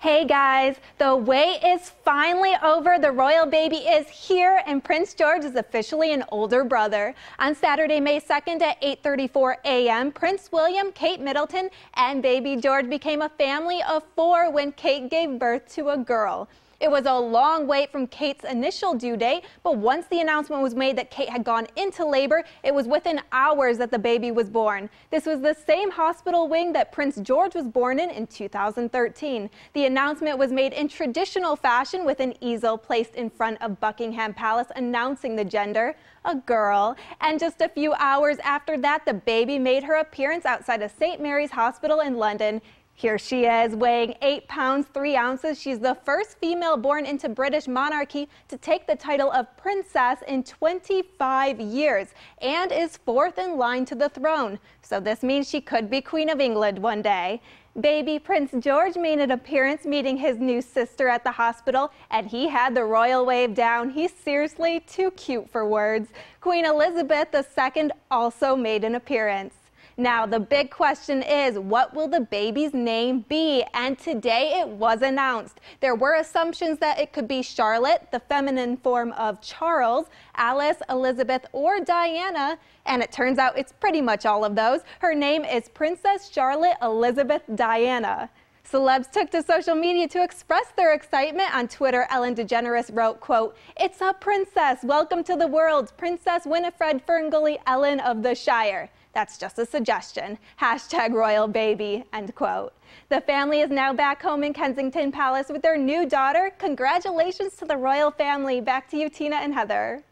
Hey guys, the wait is finally over. The royal baby is here and Prince George is officially an older brother. On Saturday, May 2nd at 8:34 a.m., Prince William, Kate Middleton, and baby George became a family of 4 when Kate gave birth to a girl. It was a long wait from Kate's initial due date, but once the announcement was made that Kate had gone into labor, it was within hours that the baby was born. This was the same hospital wing that Prince George was born in in 2013. The announcement was made in traditional fashion with an easel placed in front of Buckingham Palace announcing the gender, a girl. And just a few hours after that, the baby made her appearance outside of St. Mary's Hospital in London. Here she is, weighing 8 pounds 3 ounces. She's the first female born into British monarchy to take the title of princess in 25 years and is fourth in line to the throne. So this means she could be Queen of England one day. Baby Prince George made an appearance meeting his new sister at the hospital, and he had the royal wave down. He's seriously too cute for words. Queen Elizabeth II also made an appearance. Now, the big question is, what will the baby's name be? And today it was announced. There were assumptions that it could be Charlotte, the feminine form of Charles, Alice, Elizabeth, or Diana. And it turns out it's pretty much all of those. Her name is Princess Charlotte Elizabeth Diana. Celebs took to social media to express their excitement. On Twitter, Ellen DeGeneres wrote, quote, It's a princess. Welcome to the world. Princess Winifred Ferngully Ellen of the Shire. That's just a suggestion. Hashtag royal baby, end quote. The family is now back home in Kensington Palace with their new daughter. Congratulations to the royal family. Back to you, Tina and Heather.